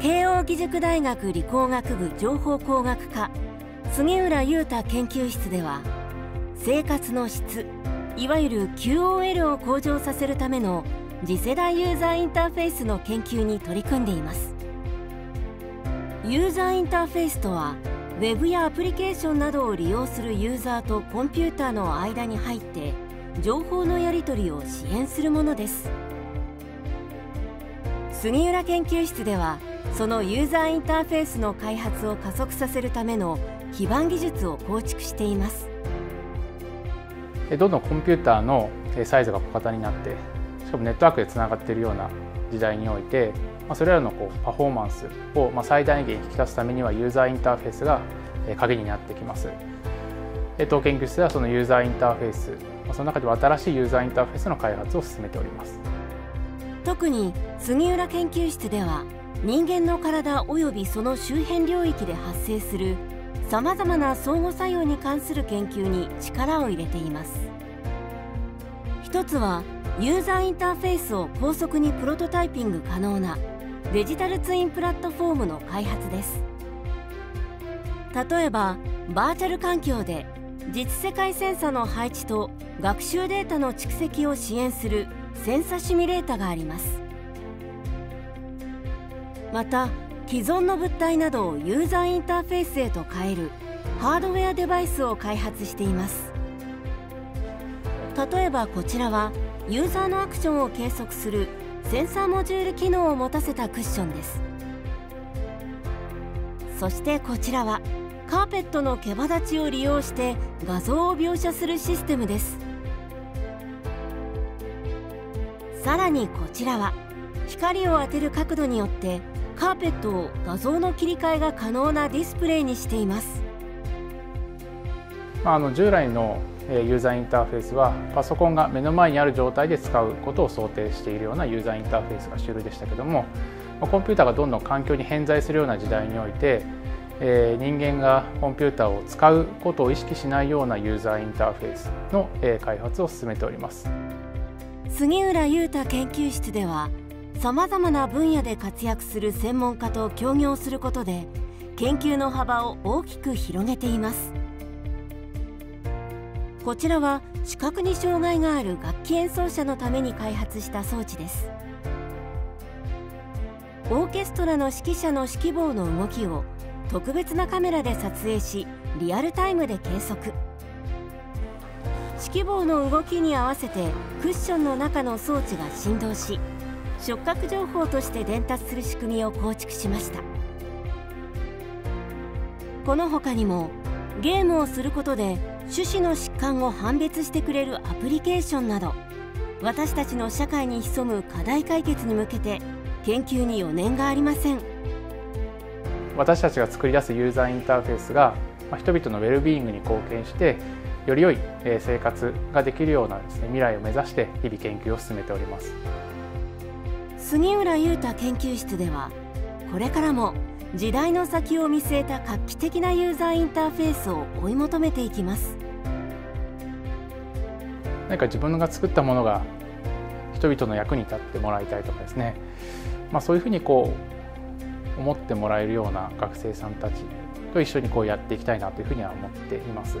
慶應義塾大学理工学部情報工学科杉浦裕太研究室では生活の質いわゆる QOL を向上させるための次世代ユーザーインターフェースの研究に取り組んでいます。ユーザーインターフェースとはウェブやアプリケーションなどを利用するユーザーとコンピューターの間に入って情報のやり取りを支援するものです。杉浦研究室ではそのユーザーインターフェースの開発を加速させるための基盤技術を構築していますどんどんコンピューターのサイズが小型になってしかもネットワークでつながっているような時代においてそれらのこうパフォーマンスを最大限引き出すためにはユーザーインターフェースが鍵になってきます。当研究室ではそのユーザーインターフェースその中では新しいユーザーインターフェースの開発を進めております特に杉浦研究室では人間の体及びその周辺領域で発生するさまざまな相互作用に関する研究に力を入れています。一つはユーザーインターフェースを高速にプロトタイピング可能なデジタルツインプラットフォームの開発です。例えばバーチャル環境で実世界センサの配置と学習データの蓄積を支援するセンサシミュレータがあります。また既存の物体などをユーザーインターフェースへと変えるハードウェアデバイスを開発しています。例えばこちらはユーザーのアクションを計測するセンサーモジュール機能を持たせたクッションです。そしてこちらはカーペットの毛羽立ちを利用して画像を描写するシステムです。さらにこちらは光を当てる角度によってカーペットを画像の切り替えが可能なディスプレイにしています。あの従来のユーザーインターフェースはパソコンが目の前にある状態で使うことを想定しているようなユーザーインターフェースが主流でしたけどもコンピューターがどんどん環境に偏在するような時代においてえ人間がコンピューターを使うことを意識しないようなユーザーインターフェースの、え開発を進めております。杉浦裕太研究室ではさまざまな分野で活躍する専門家と協業することで研究の幅を大きく広げています。こちらは視覚に障害がある楽器演奏者のために開発した装置です。オーケストラの指揮者の指揮棒の動きを特別なカメラで撮影しリアルタイムで計測。指揮棒の動きに合わせてクッションの中の装置が振動し触覚情報として伝達する仕組みを構築しましたこの他にもゲームをすることで種子の疾患を判別してくれるアプリケーションなど私たちの社会に潜む課題解決に向けて研究に余念がありません。私たちが作り出すユーザーインターフェースが人々のウェルビーイングに貢献してより良い生活ができるようなです、ね、未来を目指して日々研究を進めております杉浦裕太研究室ではこれからも時代の先を見据えた画期的なユーザーインターフェースを追い求めていきます何か自分が作ったものが人々の役に立ってもらいたいとかですね、まあ、そういうふうにこう思ってもらえるような学生さんたちと一緒にこうやっていきたいなというふうには思っています。